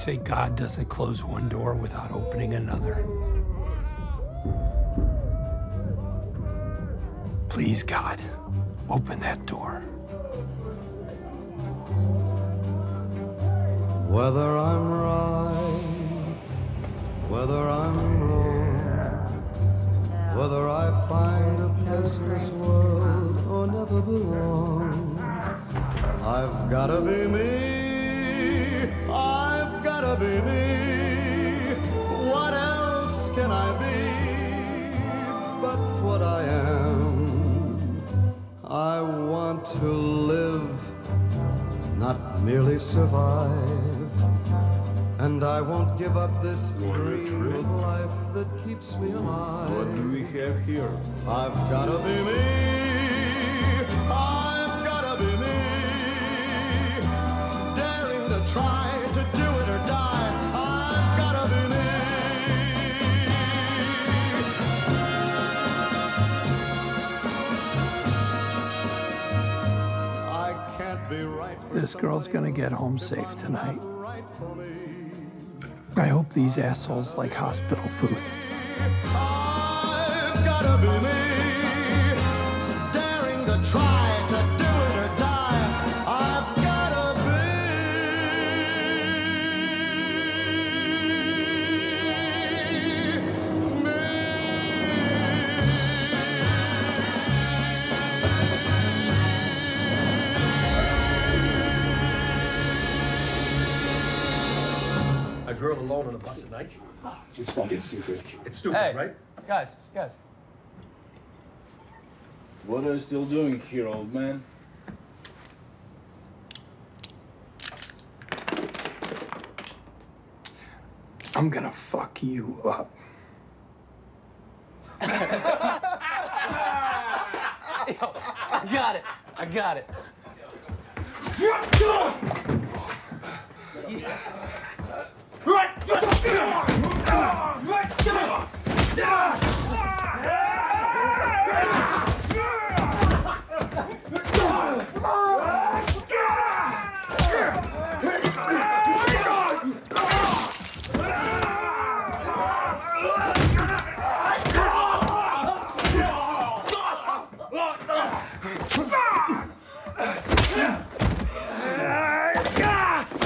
say God doesn't close one door without opening another. Please, God, open that door. Whether I'm right, whether I'm wrong, whether I find a place in this world or never belong, I've gotta be me, gotta be me. What else can I be but what I am? I want to live not merely survive. And I won't give up this dream of life that keeps me alive. What do we have here? I've gotta be me. This girl's gonna get home safe tonight. I hope these assholes like hospital food. Girl alone on a bus at night? It's fucking stupid. It's stupid, Hey, right? guys, guys. What are you still doing here, old man? I'm gonna fuck you up. I got it. I got it.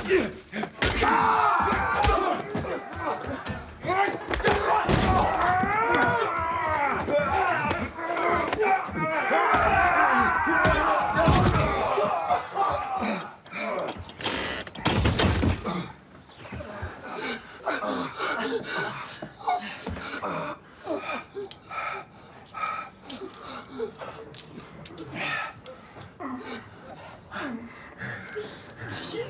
Yeah! Ugh!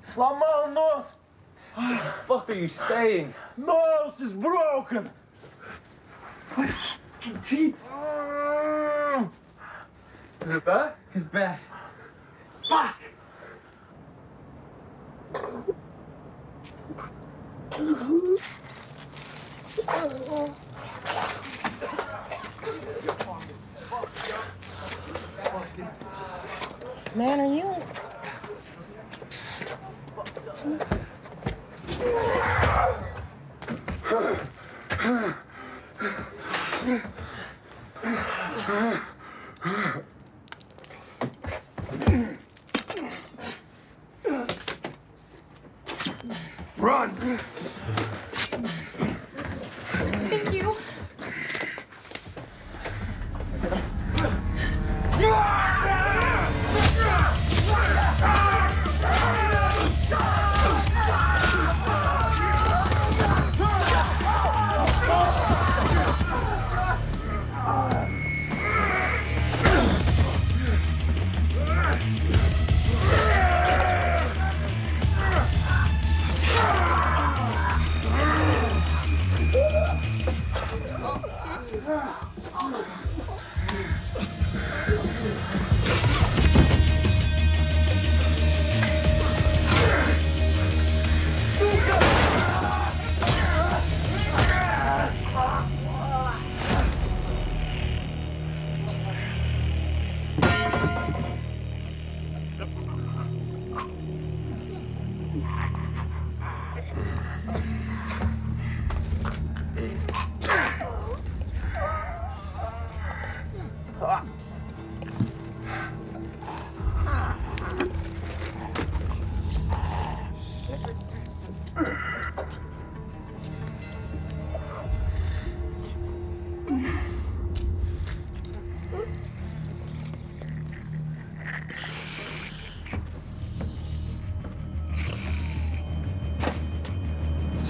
Сломал нос! What the fuck are you saying? Nose is broken! My fucking teeth! Is it bad? It's bad. Fuck! Man, are you? Run!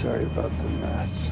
Sorry about the mess.